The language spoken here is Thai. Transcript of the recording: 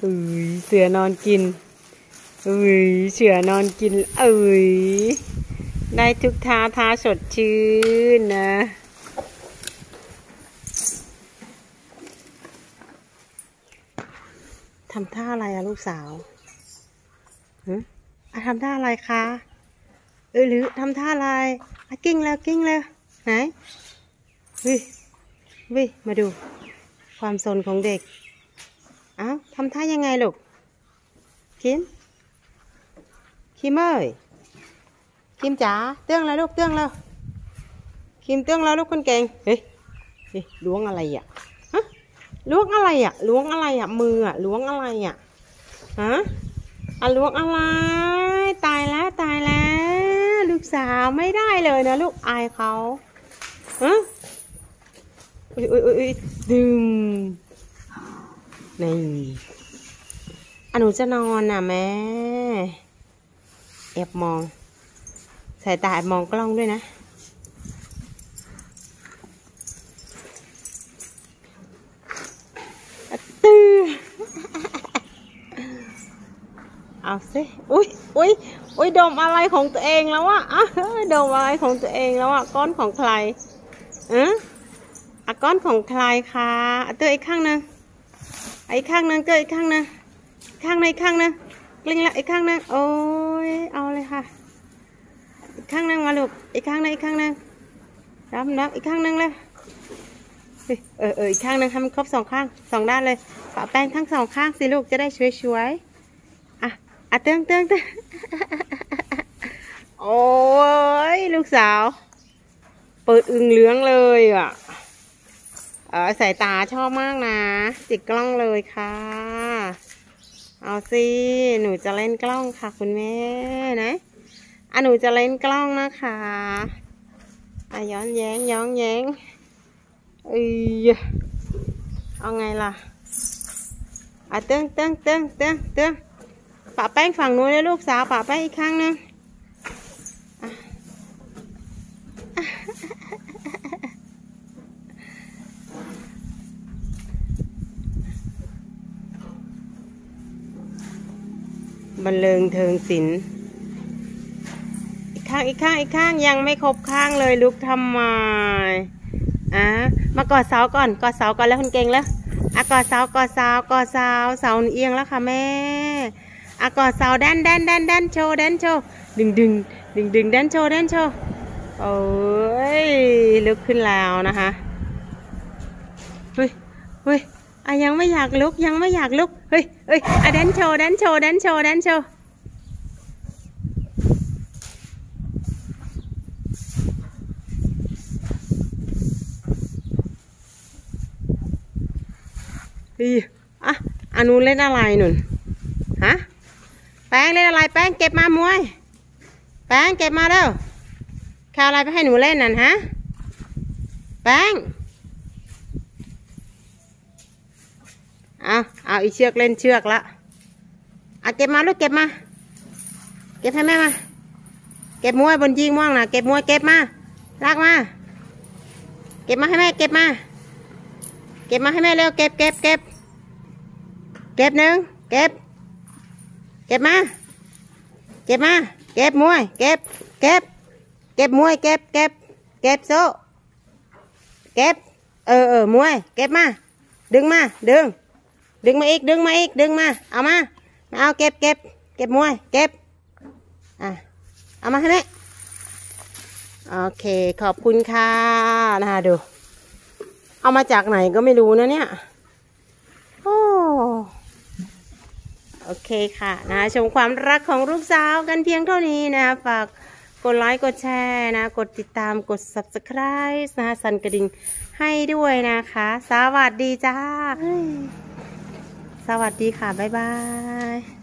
เอ้ยเสือนอนกินเอ้ยเสือนอนกิน เอ้ยได้ทุกท่าท่าสดชื่นนะทำท่าอะไรอะลูกสาวฮะอะทำท่าอะไรคะ เออหรือทำท่าอะไรอะกิ้งแล้วกิ้งแล้วไหนวิวิมาดู ความสนของเด็ก ทำท่ายังไงลูก คิม คิมเอ้ย คิมจ๋า เตื้องแล้วลูก เตื้องแล้ว คิมเตื้องแล้วลูกคนเก่ง เฮ้ยเฮ้ยล้วงอะไรอะ ฮะ ล้วงอะไรอะ ล้วงอะไรอะ มืออะ ล้วงอะไรอะ ฮะอะล้วงอะไร ตายแล้วตายแล้ว ลูกสาวไม่ได้เลยนะลูกอายเขาฮะอุ้ยอุ้ยอุ้ยดึงนี่ อะหนูจะนอนน่ะแม่แอบมอง สายตาแอบมองกล้องด้วยนะ ตื้อเอาสิอุ้ยอุ้ยอุ้ยดมอะไรของตัวเองแล้วอะอะดมอะไรของตัวเองแล้วอะก้อนของใครอือะก้อนของใครคะอะเตออีกข้างนึงอีกข้างนึงเตออีกข้างนึง ข้างหนึงข้างนึงกลิ้งละอีกข้างนึงโอ้ยเอาเลยค่ะ อีกข้างนึงมาลูกอีกข้างนึงอีกข้างนึงรับรับอีกข้างนึงเลยเออเอออีกข้างนึงทำครบสองข้างสองด้านเลยปะแป้งทั้งสองข้างสิลูกจะได้ช่วยๆอะอะเตื้องเตื้องเตื้องโอ้ยลูกสาว เปิดอึงเหลืองเลยอะเออสายตาชอบมากนะติดกล้องเลยค่ะ เอาสิ หนูจะเล่นกล้องค่ะ คุณแม่นะอะหนูจะเล่นกล้องนะคะอะย้อนแย้งย้อนแย้งเอ้ยเอาไงล่ะอะเติ้งเติ้งเติ้งเติ้งเติ้งปะแป้งฝั่งนู้นเลยลูกสาวปะแป้งอีกข้างนึง บันเลงเทิงศิลป์อีกข้างอีกข้างอีกข้างยังไม่ครบข้างเลยลุกทำไมอะมากอดเสาก่อนกอดเสาก่อนแล้วคุณเก่งแล้วอะกอดเสากอดเสากอดเสาเสาเอียงแล้วค่ะแม่อะกอดเสาแดนแดนแดนแดนโชว์แดนโชว์ดึงดึงดึงดึงแดนโชว์แดนโชว์โอ้ยลุกขึ้นแล้วนะคะเฮ้ยเฮ้ย อะยังไม่อยากลุกยังไม่อยากลุก เฮ้ยเฮ้ยอะแดนโชว์แดนโชว์แดนโชว์แดนโชว์อีอะอานูเล่นอะไรหนุนฮะ แป้งเล่นอะไร แป้งเก็บมามวย แป้งเก็บมาเร็วแค่อะไรไปให้หนูเล่นนั่นฮะ แป้ง เอาเอาอีเชือกเล่นเชือกละอะเก็บมาลูกเก็บมา เก็บให้แม่มา เก็บมวยบนยิงม่วงนะเก็บมวยเก็บมาลากมา เก็บมาให้แม่เก็บมา เก็บมาให้แม่เร็วเก็บเก็บเก็บเก็บหนึ่งเก็บ เก็บมา เก็บมา เก็บมวย เก็บ เก็บ เก็บมวย เก็บเก็บเก็บโซ่เก็บ เออเออมวย เก็บมา ดึงมา ดึง ดึงมาอีกดึงมาอีกดึงมา เอามามาเอาเก็บเก็บเก็บมวยเก็บอะเอามาให้แม่โอเคขอบคุณค่ะนะคะดู เอามาจากไหนก็ไม่รู้นะเนี่ยโอ้โอเคค่ะนะชมความรักของลูกสาวกันเพียงเท่านี้นะฝากกดไลค์กดแชร์นะ กดติดตามกด subscribe นะสั่นกระดิ่งให้ด้วยนะคะ สวัสดีจ้า สวัสดีค่ะ บ๊ายบาย